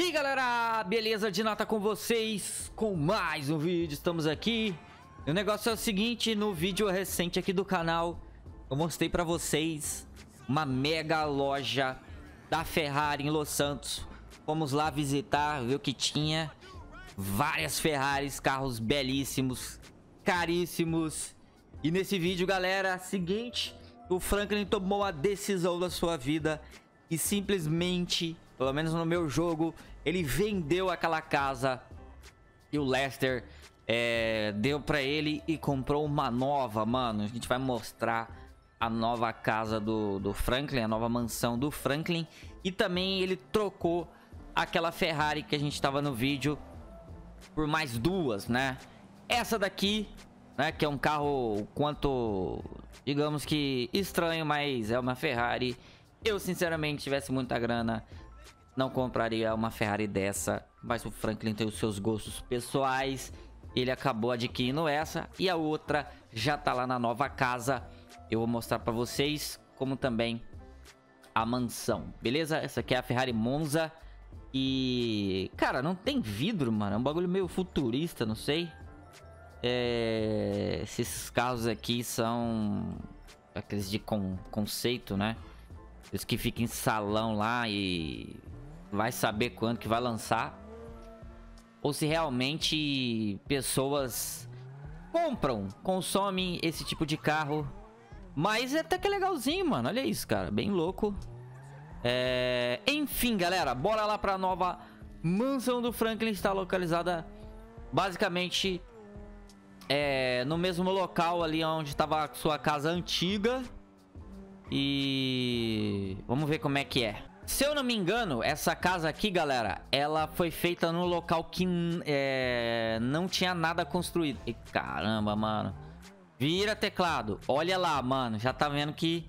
E aí galera, beleza? De nota com vocês? Com mais um vídeo, estamos aqui. O negócio é o seguinte, no vídeo recente aqui do canal Eu mostrei pra vocês uma mega loja da Ferrari em Los Santos. Fomos lá visitar, ver o que tinha. Várias Ferraris, carros belíssimos, caríssimos. E nesse vídeo galera, seguinte O Franklin tomou a decisão da sua vida E simplesmente pelo menos no meu jogo, ele vendeu aquela casa e o Lester é, deu pra ele e comprou uma nova, mano. A gente vai mostrar a nova casa do, do Franklin, a nova mansão do Franklin. E também ele trocou aquela Ferrari que a gente tava no vídeo por mais duas, né? Essa daqui, né, que é um carro quanto, digamos que estranho, mas é uma Ferrari. Eu, sinceramente, tivesse muita grana, não compraria uma Ferrari dessa, mas o Franklin tem os seus gostos pessoais. Ele acabou adquirindo essa e a outra já tá lá na nova casa. Eu vou mostrar pra vocês como também a mansão, beleza? Essa aqui é a Ferrari Monza e... Cara, não tem vidro, mano. É um bagulho meio futurista, não sei. É... Esses carros aqui são aqueles de con conceito, né? Os que ficam em salão lá e vai saber quando que vai lançar. Ou se realmente pessoas compram, consomem esse tipo de carro. Mas é até que legalzinho, mano. Olha isso, cara. Bem louco. É... Enfim, galera. Bora lá pra nova mansão do Franklin. Está localizada basicamente é, no mesmo local ali onde estava a sua casa antiga. E vamos ver como é que é. Se eu não me engano, essa casa aqui, galera, ela foi feita num local que é, não tinha nada construído. E caramba, mano. Vira teclado. Olha lá, mano. Já tá vendo que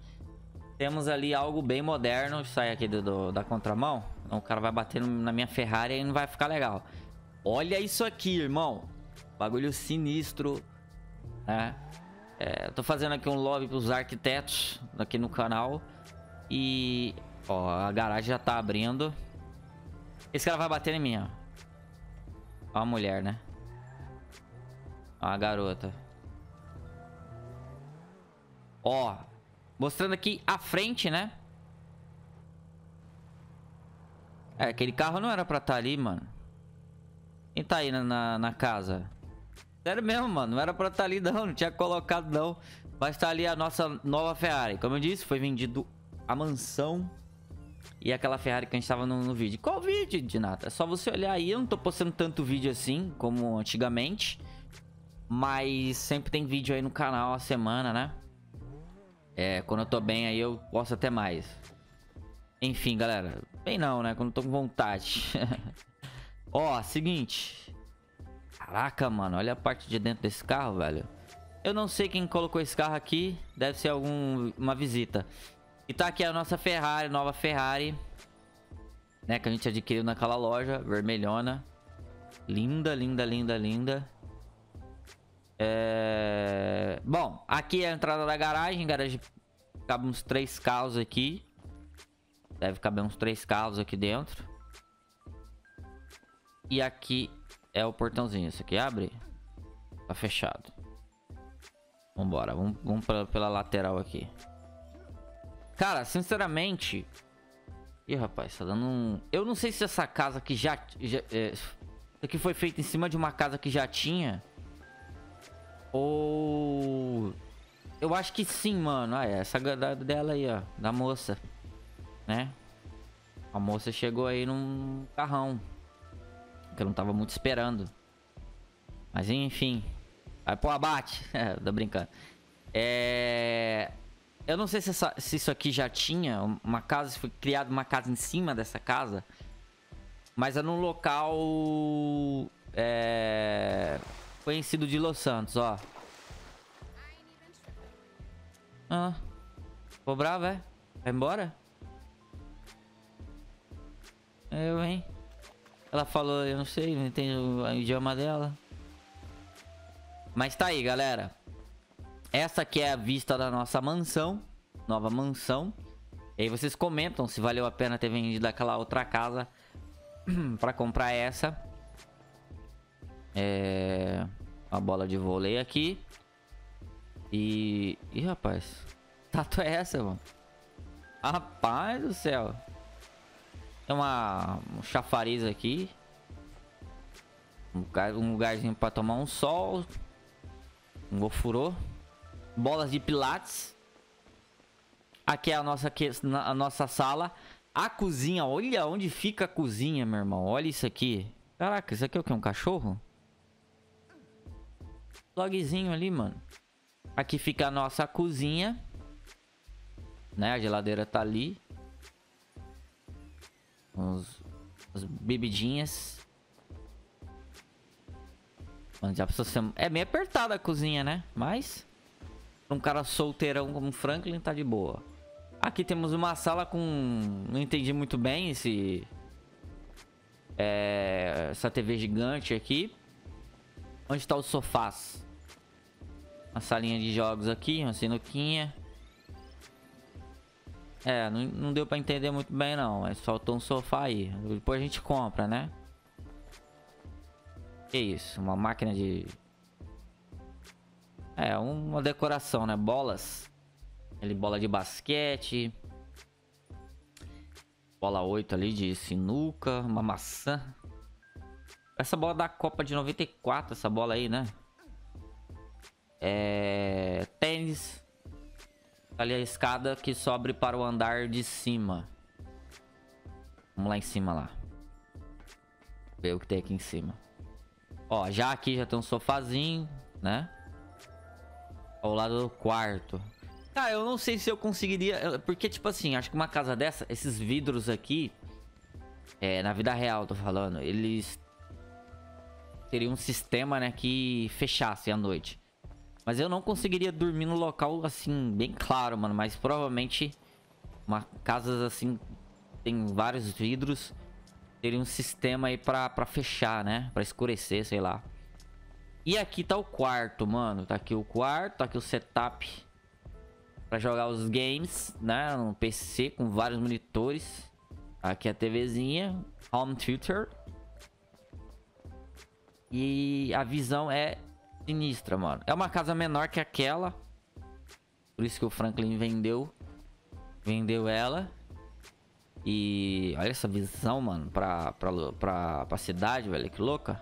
temos ali algo bem moderno. Sai aqui do, do, da contramão. Então, o cara vai bater na minha Ferrari e não vai ficar legal. Olha isso aqui, irmão. Bagulho sinistro, né? É, tô fazendo aqui um lobby pros arquitetos aqui no canal. E Ó, a garagem já tá abrindo. Esse cara vai bater em mim, ó. Ó a mulher, né? Ó a garota. Ó. Mostrando aqui a frente, né? É, aquele carro não era pra estar tá ali, mano. Quem tá aí na, na, na, casa? Sério mesmo, mano. Não era pra estar tá ali, não. Não tinha colocado, não. Mas tá ali a nossa nova Ferrari. Como eu disse, foi vendido a mansão e aquela Ferrari que a gente tava no, no vídeo. Qual vídeo, Dinata? É só você olhar aí. Eu não tô postando tanto vídeo assim como antigamente. Mas sempre tem vídeo aí no canal a semana, né? É, quando eu tô bem aí eu posto até mais. Enfim, galera. Bem não, né? Quando eu tô com vontade. Ó, seguinte. Caraca, mano. Olha a parte de dentro desse carro, velho. Eu não sei quem colocou esse carro aqui. Deve ser algum uma visita. E tá aqui a nossa Ferrari, nova Ferrari. Né, que a gente adquiriu naquela loja, vermelhona. Linda, linda, linda, linda. É... Bom, aqui é a entrada da garagem. Garagem cabe uns três carros aqui. Deve caber uns três carros aqui dentro. E aqui é o portãozinho. Esse aqui abre? Tá fechado. Vambora, vamos, vamos pra, pela lateral aqui. Cara, sinceramente... Ih, rapaz, tá dando um... Eu não sei se essa casa aqui já... já é... Aqui foi feito em cima de uma casa que já tinha. Ou... Eu acho que sim, mano. Ah, é essa dela aí, ó. Da moça. Né? A moça chegou aí num carrão. Que eu não tava muito esperando. Mas enfim. Vai pro abate. Tô brincando. É... Eu não sei se, essa, se, isso aqui já tinha uma casa, se foi criada uma casa em cima dessa casa. Mas é num local é, conhecido de Los Santos, ó. Ah, ficou bravo, é? Vai embora? Eu, hein? Ela falou, eu não sei, não entendo o idioma dela. Mas tá aí, galera. Essa aqui é a vista da nossa mansão. Nova mansão. E aí vocês comentam se valeu a pena ter vendido aquela outra casa pra comprar essa. É... Uma bola de vôlei aqui. E... Ih, rapaz. Tato é essa, mano? Rapaz do céu. Tem uma... Um chafariz aqui. Um, lugar, um lugarzinho pra tomar um sol. Um ofurô. Bolas de pilates. Aqui é a nossa, a nossa sala. A cozinha, olha onde fica a cozinha, meu irmão. Olha isso aqui. Caraca, isso aqui é o que? Um cachorro? Logzinho ali, mano. Aqui fica a nossa cozinha. Né? A geladeira tá ali. Os, as bebidinhas. Mano, já precisa ser... É meio apertada a cozinha, né? Mas... Um cara solteirão como Franklin tá de boa. Aqui temos uma sala com... Não entendi muito bem esse... É... Essa TV gigante aqui. Onde está os sofás? Uma salinha de jogos aqui, uma sinuquinha. É, não, não deu pra entender muito bem não, mas faltou um sofá aí. Depois a gente compra, né? Que isso, uma máquina de... É, uma decoração, né? Bolas. Ele bola de basquete. Bola 8 ali de sinuca. Uma maçã. Essa bola da Copa de 94, essa bola aí, né? É... Tênis. Ali a escada que sobe para o andar de cima. Vamos lá em cima lá. Ver o que tem aqui em cima. Ó, já aqui já tem um sofazinho, né? Ao lado do quarto. Cara, eu não sei se eu conseguiria... Porque, tipo assim, acho que uma casa dessa, esses vidros aqui... É, na vida real, tô falando. Eles... Teriam um sistema, né, que fechasse à noite. Mas eu não conseguiria dormir no local, assim, bem claro, mano. Mas provavelmente... Uma casas, assim... Tem vários vidros. Teria um sistema aí pra, pra fechar, né? Pra escurecer, sei lá. E aqui tá o quarto, mano. Tá aqui o quarto, tá aqui o setup para jogar os games, né? Um PC com vários monitores. Aqui a TVzinha, home theater. E a visão é sinistra, mano. É uma casa menor que aquela. Por isso que o Franklin vendeu. Vendeu ela. E olha essa visão, mano, pra, pra, pra, pra cidade, velho. Que louca.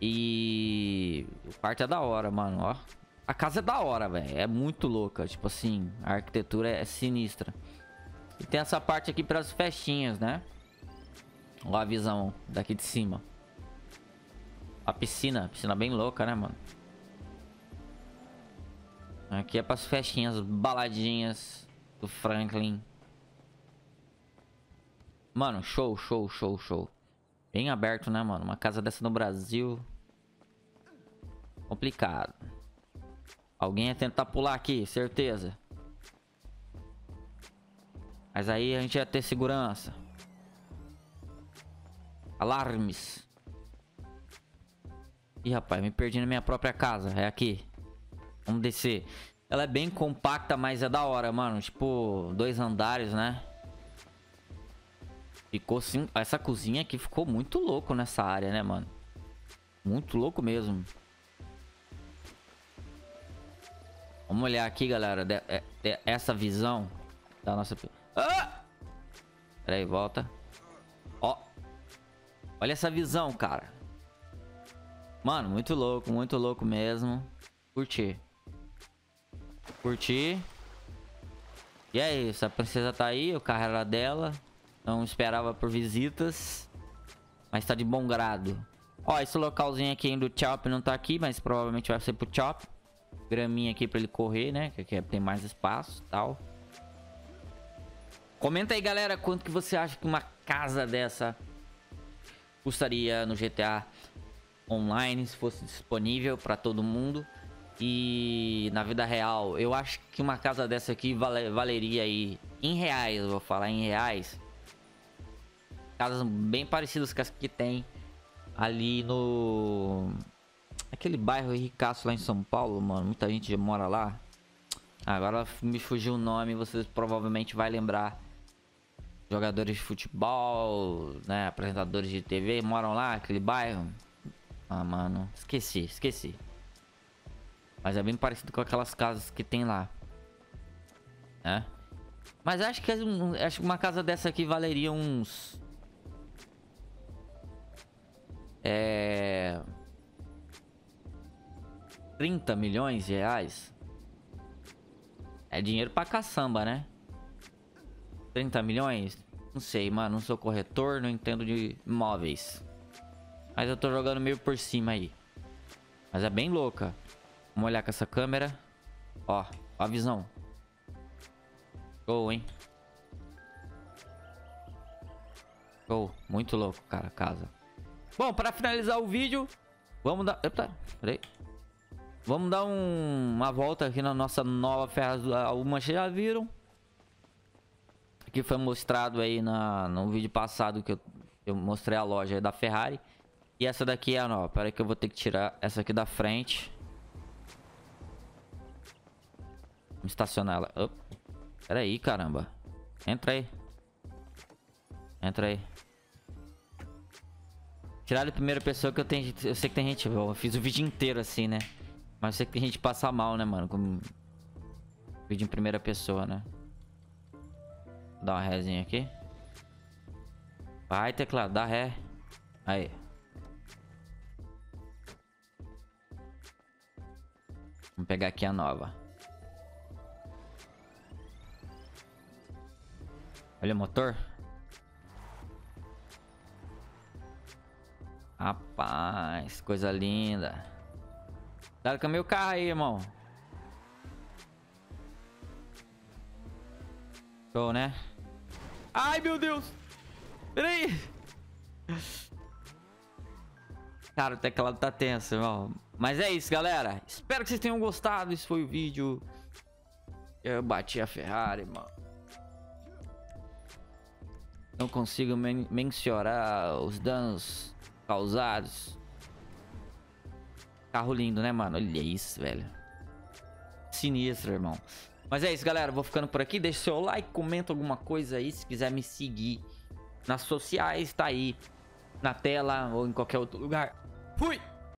E o quarto é da hora, mano, ó. A casa é da hora, velho. É muito louca. Tipo assim, a arquitetura é sinistra. E tem essa parte aqui para as festinhas, né? Olha a visão daqui de cima. A piscina. Piscina bem louca, né, mano? Aqui é para as festinhas, baladinhas do Franklin. Mano, show, show, show, show. Bem aberto, né, mano? Uma casa dessa no Brasil. Complicado. Alguém ia tentar pular aqui, certeza. Mas aí a gente ia ter segurança. Alarmes. Ih, rapaz, me perdi na minha própria casa. É aqui. Vamos descer. Ela é bem compacta, mas é da hora, mano. Tipo, dois andares, né? Ficou sim. Essa cozinha aqui ficou muito louco nessa área, né, mano? Muito louco mesmo. Vamos olhar aqui, galera. De, de, é, de, essa visão da nossa... Ah! Pera aí, volta. Ó. Olha essa visão, cara. Mano, muito louco, muito louco mesmo. Curti. Curti. E é isso, a princesa tá aí, o carro era dela. Não esperava por visitas. Mas tá de bom grado. Ó, esse localzinho aqui do Chop não tá aqui, mas provavelmente vai ser pro Chop graminha aqui pra ele correr, né? Que aqui tem mais espaço e tal. Comenta aí, galera, quanto que você acha que uma casa dessa custaria no GTA Online, se fosse disponível pra todo mundo. E na vida real, eu acho que uma casa dessa aqui vale, valeria aí em reais, vou falar em reais. Casas bem parecidas com as que tem ali no Aquele bairro ricaço lá em São Paulo, mano. Muita gente mora lá. Agora me fugiu o nome, vocês provavelmente vai lembrar. jogadores de futebol, né? Apresentadores de TV moram lá, aquele bairro. Ah, mano, esqueci, esqueci. Mas é bem parecido com aquelas casas que tem lá. Né? Mas acho que, acho que uma casa dessa aqui valeria uns... É... 30 milhões de reais. É dinheiro pra caçamba, né? 30 milhões? Não sei, mano. Não sou corretor, não entendo de imóveis. Mas eu tô jogando meio por cima aí. Mas é bem louca. Vamos olhar com essa câmera. Ó, ó a visão. Show, hein? Show. Muito louco, cara, casa. Bom, para finalizar o vídeo, vamos dar... Eita, peraí. Vamos dar um... uma volta aqui na nossa nova Ferraz. Algumas já viram. Que foi mostrado aí na, no vídeo passado que eu, eu mostrei a loja da Ferrari. E essa daqui é a nova. Pera aí que eu vou ter que tirar essa aqui da frente. Vamos estacionar ela. Oh. Pera caramba. Entra aí. Entra aí. Tirar de primeira pessoa que eu tenho. Eu sei que tem gente. Eu fiz o vídeo inteiro assim, né? Mas eu sei que tem gente que passa mal, né, mano? Com vídeo em primeira pessoa, né? Dá uma rézinha aqui. Vai, teclado, dá ré. Aí. Vamos pegar aqui a nova. Olha o motor. Rapaz, coisa linda. Dá com meu carro aí, irmão. Show, né? Ai, meu Deus! Peraí! Cara, o teclado tá tenso, irmão. Mas é isso, galera. Espero que vocês tenham gostado. Esse foi o vídeo. Eu bati a Ferrari, mano. Não consigo men mencionar os danos causados. Carro lindo, né, mano? Olha isso, velho. Sinistro, irmão. Mas é isso, galera. Vou ficando por aqui. Deixa seu like, comenta alguma coisa aí. Se quiser me seguir nas sociais, tá aí na tela ou em qualquer outro lugar. Fui!